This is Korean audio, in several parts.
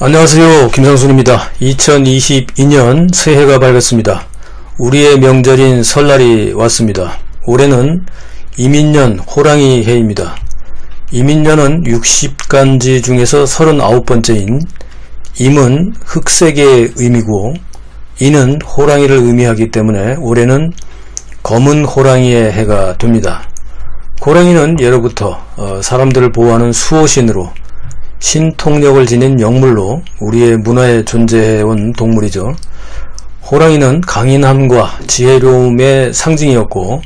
안녕하세요. 김상순입니다. 2022년 새해가 밝았습니다. 우리의 명절인 설날이 왔습니다. 올해는 이민년 호랑이 해입니다. 이민년은 60간지 중에서 39번째인 임은 흑색의 의미고 이는 호랑이를 의미하기 때문에 올해는 검은 호랑이의 해가 됩니다. 호랑이는 예로부터 어, 사람들을 보호하는 수호신으로 신통력을 지닌 영물로 우리의 문화에 존재해온 동물이죠. 호랑이는 강인함과 지혜로움의 상징이었고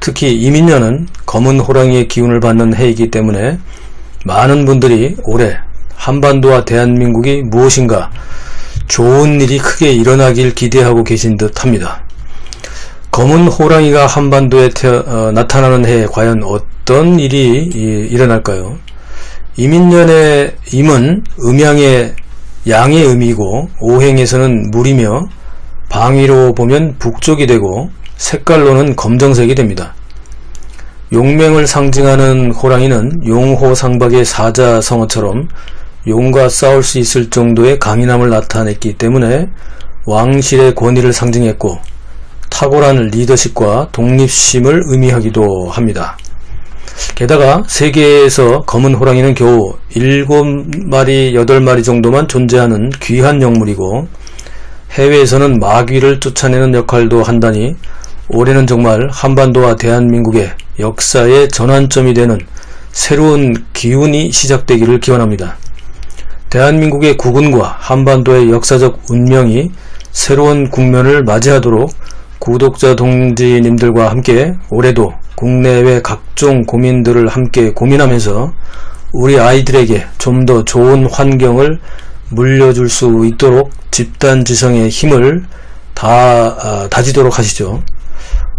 특히 이민년은 검은 호랑이의 기운을 받는 해이기 때문에 많은 분들이 올해 한반도와 대한민국이 무엇인가 좋은 일이 크게 일어나길 기대하고 계신 듯 합니다. 검은 호랑이가 한반도에 태어, 어, 나타나는 해에 과연 어떤 일이 이, 일어날까요? 이민년의 임은 음양의 양의 의미고 오행에서는 물이며 방위로 보면 북쪽이 되고 색깔로는 검정색이 됩니다. 용맹을 상징하는 호랑이는 용호상박의 사자성어처럼 용과 싸울 수 있을 정도의 강인함을 나타냈기 때문에 왕실의 권위를 상징했고 탁월한 리더십과 독립심을 의미하기도 합니다. 게다가 세계에서 검은 호랑이는 겨우 7마리, 8마리 정도만 존재하는 귀한 영물이고 해외에서는 마귀를 쫓아내는 역할도 한다니 올해는 정말 한반도와 대한민국의 역사의 전환점이 되는 새로운 기운이 시작되기를 기원합니다. 대한민국의 국군과 한반도의 역사적 운명이 새로운 국면을 맞이하도록 구독자 동지님들과 함께 올해도 국내외 각종 고민들을 함께 고민하면서 우리 아이들에게 좀 더 좋은 환경을 물려줄 수 있도록 집단지성의 힘을 다 아, 다지도록 하시죠.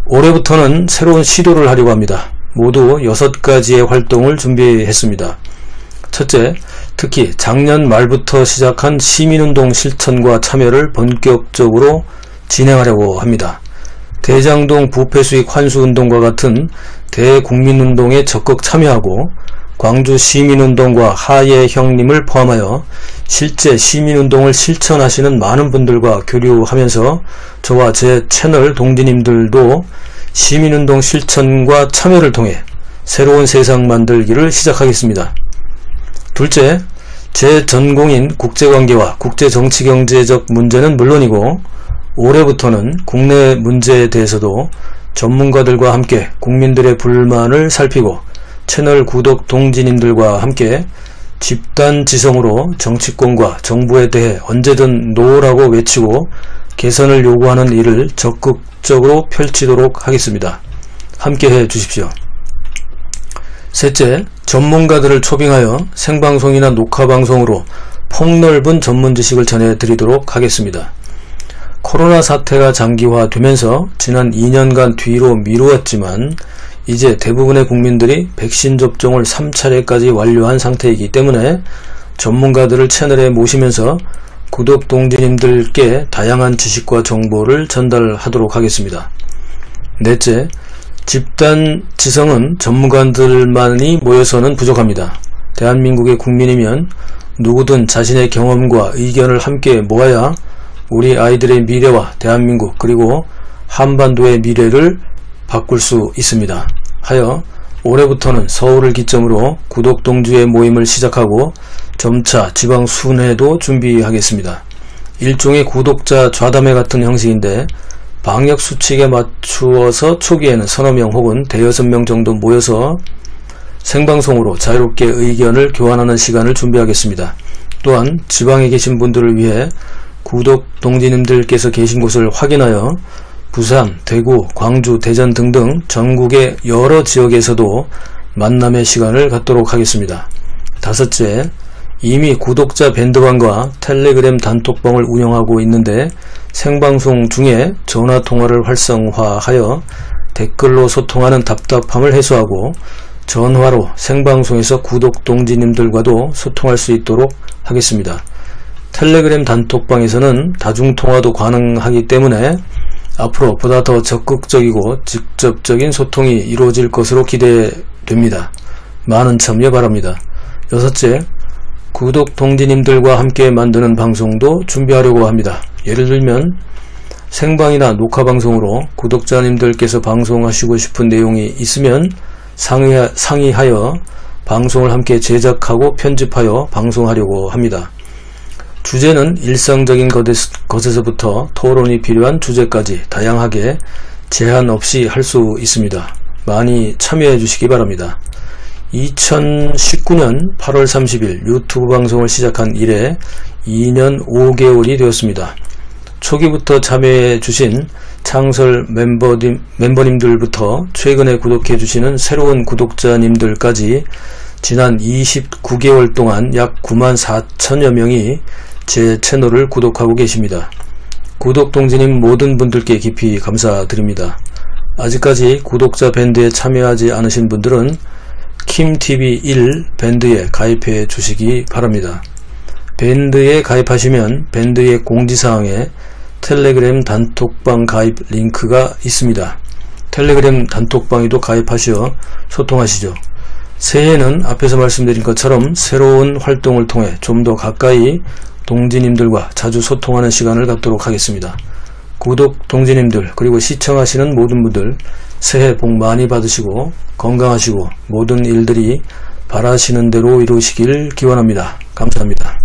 올해부터는 새로운 시도를 하려고 합니다. 모두 6가지의 활동을 준비했습니다. 첫째, 특히 작년 말부터 시작한 시민운동 실천과 참여를 본격적으로 진행하려고 합니다. 대장동 부패수익 환수운동과 같은 대국민운동에 적극 참여하고 광주 시민운동과 하예 형님을 포함하여 실제 시민운동을 실천하시는 많은 분들과 교류하면서 저와 제 채널 동지님들도 시민운동 실천과 참여를 통해 새로운 세상 만들기를 시작하겠습니다. 둘째, 제 전공인 국제관계와 국제정치경제적 문제는 물론이고 올해부터는 국내 문제에 대해서도 전문가들과 함께 국민들의 불만을 살피고 채널 구독 동지님들과 함께 집단 지성으로 정치권과 정부에 대해 언제든 노라고 외치고 개선을 요구하는 일을 적극적으로 펼치도록 하겠습니다. 함께 해 주십시오. 셋째, 전문가들을 초빙하여 생방송이나 녹화방송으로 폭넓은 전문 지식을 전해드리도록 하겠습니다. 코로나 사태가 장기화되면서 지난 2년간 뒤로 미루었지만 이제 대부분의 국민들이 백신 접종을 3차례까지 완료한 상태이기 때문에 전문가들을 채널에 모시면서 구독 동지님들께 다양한 지식과 정보를 전달하도록 하겠습니다. 넷째, 집단 지성은 전문가들만이 모여서는 부족합니다. 대한민국의 국민이면 누구든 자신의 경험과 의견을 함께 모아야 우리 아이들의 미래와 대한민국 그리고 한반도의 미래를 바꿀 수 있습니다. 하여 올해부터는 서울을 기점으로 구독동주의 모임을 시작하고 점차 지방 순회도 준비하겠습니다. 일종의 구독자 좌담회 같은 형식인데 방역 수칙에 맞추어서 초기에는 서너 명 혹은 대여섯 명 정도 모여서 생방송으로 자유롭게 의견을 교환하는 시간을 준비하겠습니다. 또한 지방에 계신 분들을 위해 구독 동지님들께서 계신 곳을 확인하여 부산, 대구, 광주, 대전 등등 전국의 여러 지역에서도 만남의 시간을 갖도록 하겠습니다. 다섯째, 이미 구독자 밴드방과 텔레그램 단톡방을 운영하고 있는데 생방송 중에 전화통화를 활성화하여 댓글로 소통하는 답답함을 해소하고 전화로 생방송에서 구독 동지님들과도 소통할 수 있도록 하겠습니다. 텔레그램 단톡방에서는 다중통화도 가능하기 때문에 앞으로 보다 더 적극적이고 직접적인 소통이 이루어질 것으로 기대됩니다. 많은 참여 바랍니다. 여섯째, 구독 동지님들과 함께 만드는 방송도 준비하려고 합니다. 예를 들면 생방이나 녹화 방송으로 구독자님들께서 방송하시고 싶은 내용이 있으면 상의하, 상의하여 방송을 함께 제작하고 편집하여 방송하려고 합니다. 주제는 일상적인 것에서부터 토론이 필요한 주제까지 다양하게 제한 없이 할 수 있습니다. 많이 참여해 주시기 바랍니다. 2019년 8월 30일 유튜브 방송을 시작한 이래 2년 5개월이 되었습니다. 초기부터 참여해 주신 창설 멤버님, 멤버님들부터 최근에 구독해 주시는 새로운 구독자님들까지 지난 29개월 동안 약 9만 4천여 명이 제 채널을 구독하고 계십니다. 구독 동지님 모든 분들께 깊이 감사드립니다. 아직까지 구독자 밴드에 참여하지 않으신 분들은 킴TV1 밴드에 가입해 주시기 바랍니다. 밴드에 가입하시면 밴드의 공지사항에 텔레그램 단톡방 가입 링크가 있습니다. 텔레그램 단톡방에도 가입하시어 소통하시죠. 새해에는 앞에서 말씀드린 것처럼 새로운 활동을 통해 좀 더 가까이 동지님들과 자주 소통하는 시간을 갖도록 하겠습니다. 구독 동지님들 그리고 시청하시는 모든 분들 새해 복 많이 받으시고 건강하시고 모든 일들이 바라시는 대로 이루시길 기원합니다. 감사합니다.